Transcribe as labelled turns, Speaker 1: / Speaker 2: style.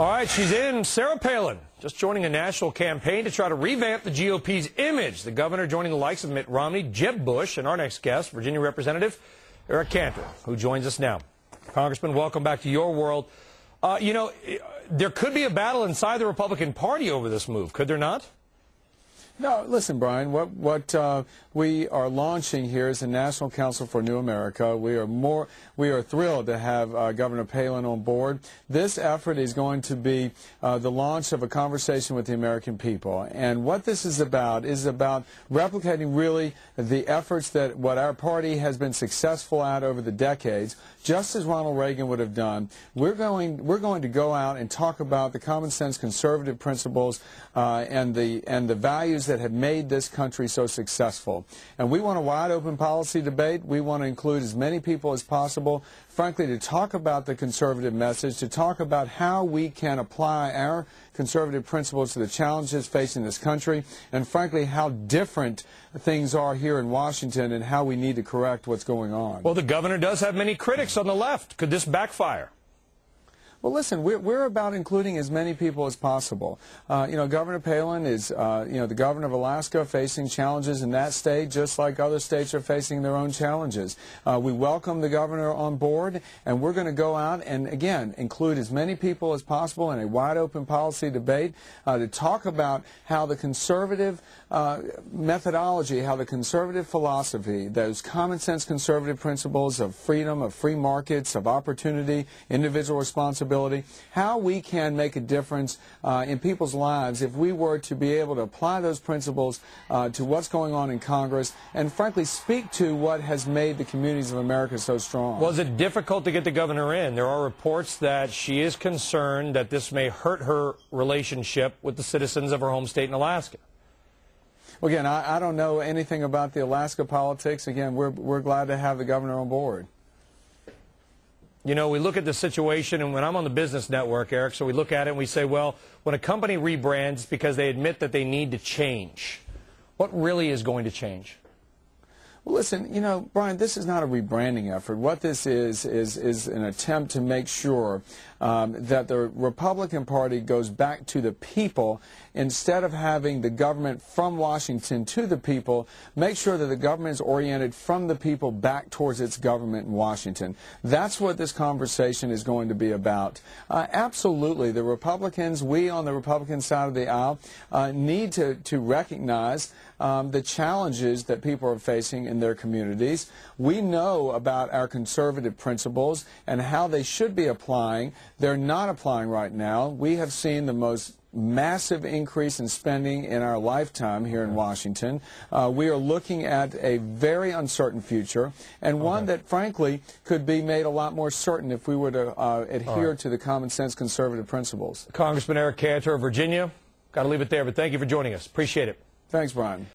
Speaker 1: All right, she's in. Sarah Palin, just joining a national campaign to try to revamp the GOP's image. The governor joining the likes of Mitt Romney, Jeb Bush, and our next guest, Virginia Representative Eric Cantor, who joins us now. Congressman, welcome back to your world. Uh, you know, there could be a battle inside the Republican Party over this move, could there not?
Speaker 2: No, listen, Brian. What what uh, we are launching here is the National Council for New America. We are more we are thrilled to have uh, Governor Palin on board. This effort is going to be uh, the launch of a conversation with the American people. And what this is about is about replicating really the efforts that what our party has been successful at over the decades, just as Ronald Reagan would have done. We're going we're going to go out and talk about the common sense conservative principles uh, and the and the values that have made this country so successful. And we want a wide open policy debate. We want to include as many people as possible, frankly, to talk about the conservative message, to talk about how we can apply our conservative principles to the challenges facing this country, and frankly, how different things are here in Washington and how we need to correct what's going on.
Speaker 1: Well, the governor does have many critics on the left. Could this backfire?
Speaker 2: Well, listen, we're, we're about including as many people as possible. Uh, you know, Governor Palin is, uh, you know, the governor of Alaska facing challenges in that state just like other states are facing their own challenges. Uh, we welcome the governor on board, and we're going to go out and, again, include as many people as possible in a wide open policy debate uh, to talk about how the conservative uh, methodology, how the conservative philosophy, those common sense conservative principles of freedom, of free markets, of opportunity, individual responsibility, how we can make a difference uh, in people's lives if we were to be able to apply those principles uh, to what's going on in Congress and, frankly, speak to what has made the communities of America so strong.
Speaker 1: Was it difficult to get the governor in? There are reports that she is concerned that this may hurt her relationship with the citizens of her home state in Alaska.
Speaker 2: Well, again, I, I don't know anything about the Alaska politics. Again, we're, we're glad to have the governor on board.
Speaker 1: You know, we look at the situation, and when I'm on the business network, Eric, so we look at it and we say, well, when a company rebrands, it's because they admit that they need to change. What really is going to change?
Speaker 2: Well, listen, you know, Brian, this is not a rebranding effort. What this is, is, is an attempt to make sure um, that the Republican Party goes back to the people instead of having the government from Washington to the people, make sure that the government is oriented from the people back towards its government in Washington. That's what this conversation is going to be about. Uh, absolutely, the Republicans, we on the Republican side of the aisle, uh, need to, to recognize um, the challenges that people are facing in their communities. We know about our conservative principles and how they should be applying. They're not applying right now. We have seen the most massive increase in spending in our lifetime here in Washington. Uh, we are looking at a very uncertain future and one okay. that, frankly, could be made a lot more certain if we were to uh, adhere right. to the common sense conservative principles.
Speaker 1: Congressman Eric Cantor of Virginia, got to leave it there, but thank you for joining us. Appreciate it.
Speaker 2: Thanks, Brian.